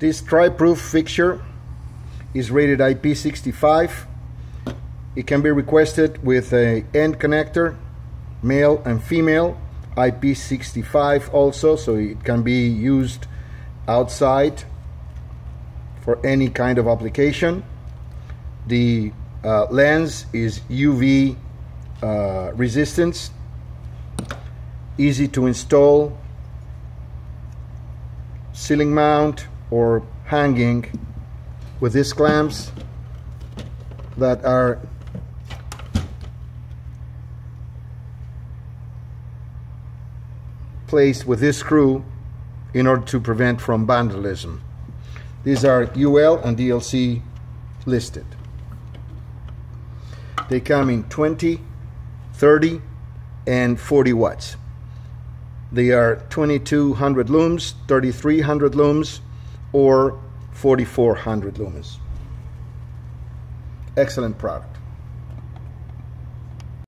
This tri-proof fixture is rated IP65. It can be requested with a end connector, male and female, IP65 also, so it can be used outside for any kind of application. The uh, lens is UV uh, resistance, easy to install, ceiling mount or hanging with these clamps that are placed with this screw in order to prevent from vandalism. These are UL and DLC listed. They come in 20, 30, and 40 watts. They are 2200 lumens, 3300 lumens, or 4400 lumens. Excellent product.